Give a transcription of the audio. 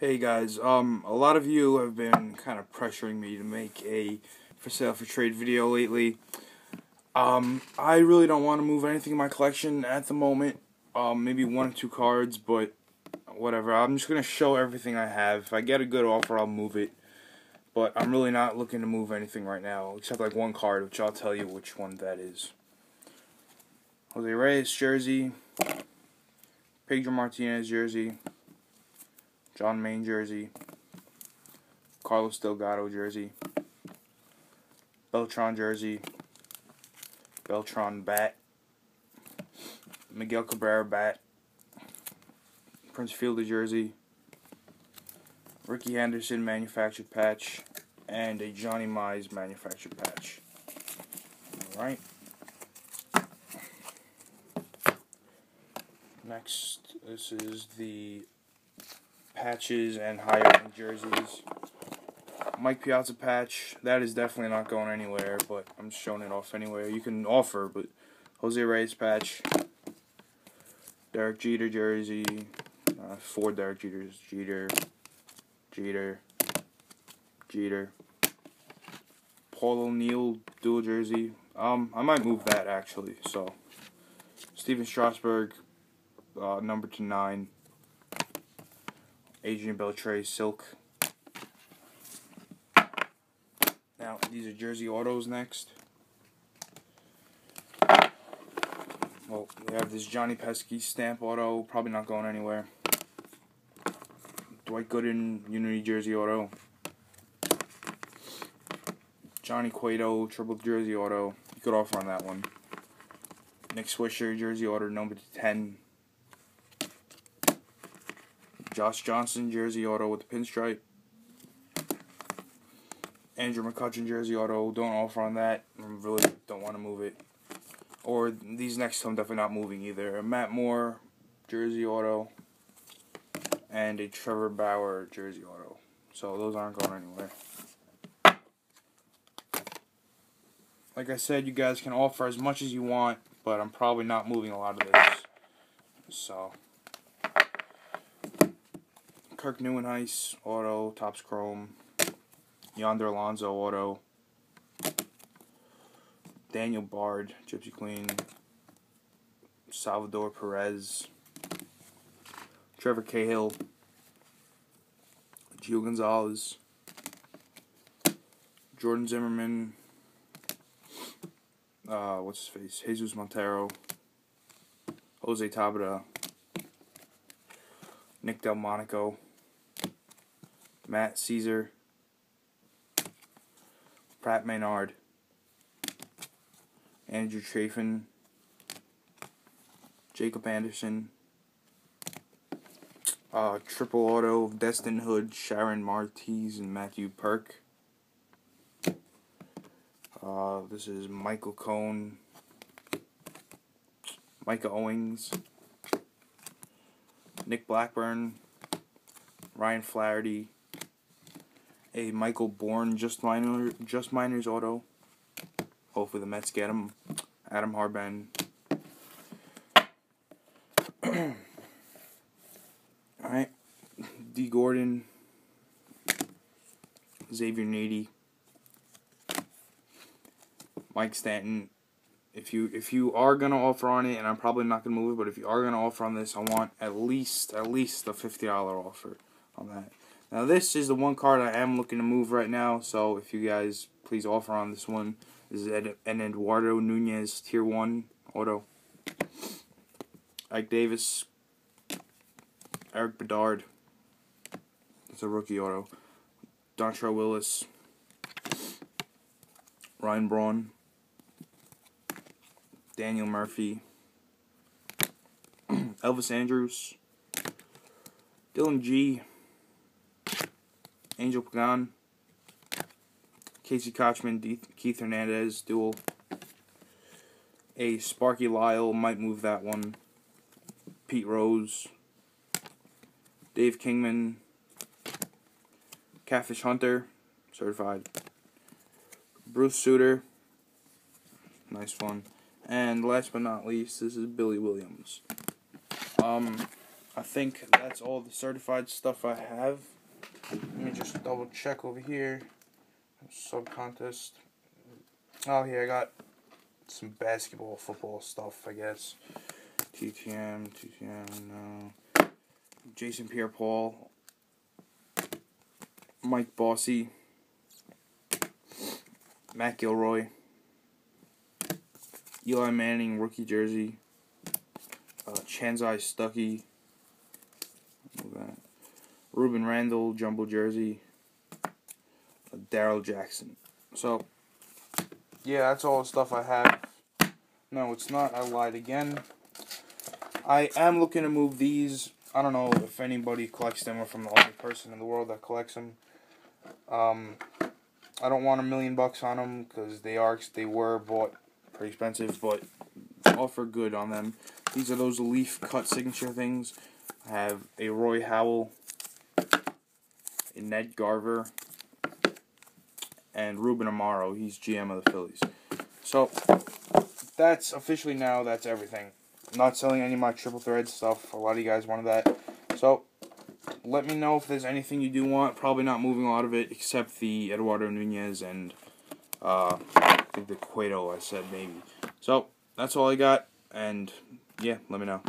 Hey guys, um, a lot of you have been kind of pressuring me to make a for sale for trade video lately. Um, I really don't want to move anything in my collection at the moment. Um, maybe one or two cards, but whatever. I'm just gonna show everything I have. If I get a good offer, I'll move it. But I'm really not looking to move anything right now, except like one card, which I'll tell you which one that is. Jose Reyes jersey, Pedro Martinez jersey. John Maine jersey, Carlos Delgado jersey, Beltran jersey, Beltran bat, Miguel Cabrera bat, Prince Fielder jersey, Rickey Henderson manufactured patch, and a Johnny Mize manufactured patch. Alright. Next, this is the patches and higher end jerseys. Mike Piazza patch, that is definitely not going anywhere, but I'm showing it off anywhere. You can offer, but Jose Reyes patch, Derek Jeter jersey, uh, four Derek Jeters, Jeter, Jeter, Jeter, Paul O'Neill dual jersey. Um, I might move that actually. So, Stephen Strasburg, uh, number to nine. Adrian Beltre Silk. Now, these are Jersey Autos next. Well, we have this Johnny Pesky Stamp Auto, probably not going anywhere. Dwight Gooden Unity Jersey Auto. Johnny Cueto Triple Jersey Auto. You could offer on that one. Nick Swisher Jersey Auto number 10. Josh Johnson jersey auto with the pinstripe. Andrew McCutchen jersey auto. Don't offer on that. I really don't want to move it. Or these next two I'm definitely not moving either. A Matt Moore jersey auto. And a Trevor Bauer jersey auto. So those aren't going anywhere. Like I said, you guys can offer as much as you want, but I'm probably not moving a lot of this. So. Kirk Nieuwenhuis, auto, Topps Chrome, Yonder Alonso, auto, Daniel Bard, Gypsy Queen, Salvador Perez, Trevor Cahill, Gio Gonzalez, Jordan Zimmermann. uh, what's his face? Jesus Montero, Jose Tabata, Nick Delmonico. Matt Caesar, Pratt Maynard, Andrew Chafin, Jacob Anderson, uh, Triple Auto, Destin Hood, Sharon Martiz, and Matthew Purke. Uh, this is Michael Cohn, Micah Owings, Nick Blackburn, Ryan Flaherty, a Michael Bourn just minor just minors auto. Hopefully the Mets get him. Adam Harben. Alright. Dee Gordon. Xavier Nady. Mike Stanton. If you if you are gonna offer on it, and I'm probably not gonna move it, but if you are gonna offer on this, I want at least at least a fifty dollar offer on that. Now this is the one card I am looking to move right now, so if you guys please offer on this one. This is an Eduardo Nunez Tier 1 auto. Ike Davis. Erik Bedard. It's a rookie auto. Dontrelle Willis. Ryan Braun. Daniel Murphy. Elvis Andrus, Dillon Gee. Angel Pagan, Casey Kotchman, Keith Hernandez dual. A Sparky Lyle might move that one. Pete Rose, Dave Kingman, Catfish Hunter, certified. Bruce Sutter, nice one. And last but not least, this is Billy Williams. Um, I think that's all the certified stuff I have. Let me just double check over here. Sub contest. Oh, here I got some basketball, football stuff, I guess. TTM, TTM, no. Jason Pierre Paul. Mike Bossy. Matt Gilroy. Eli Manning rookie jersey. Uh, Chansi Stuckey. Rueben Randle jumbo jersey. Daryl Jackson. So, yeah, that's all the stuff I have. No, it's not. I lied again. I am looking to move these. I don't know if anybody collects them or from the only person in the world that collects them. Um, I don't want a million bucks on them because they are they were bought pretty expensive, but offer good on them. These are those leaf cut signature things. I have a Roy Howell, Ned Garver, and Ruben Amaro. He's GM of the Phillies. So that's officially now. That's everything. I'm not selling any of my triple thread stuff. A lot of you guys wanted that. So let me know if there's anything you do want. Probably not moving a lot of it except the Eduardo Nunez and uh, I think the Cueto I said maybe. So that's all I got. And yeah, let me know.